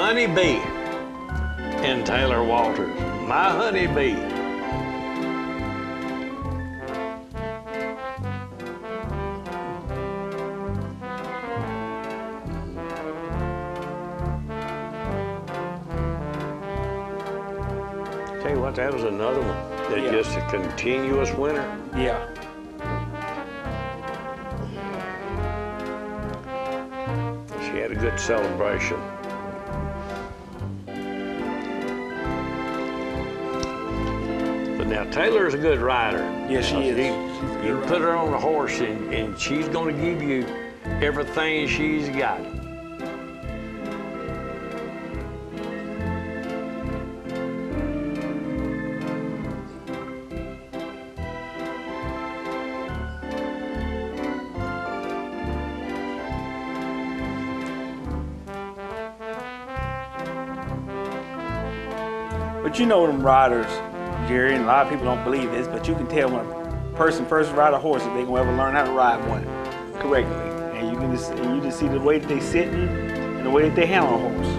Honey Bee in Taylor Walters. My Honey Bee. Tell you what, that was another one. That Yeah. just a continuous winner. Yeah. She had a good celebration. Now Taylor's a good rider. Yeah, she is. you- She's a good you rider. put her on a horse and, and she's gonna give you everything she's got. But you know them riders, Jerry, and a lot of people don't believe this, but you can tell when a person first ride a horse if they gonna ever learn how to ride one correctly. And you can just and you just see the way that they sitting and the way that they handle a horse.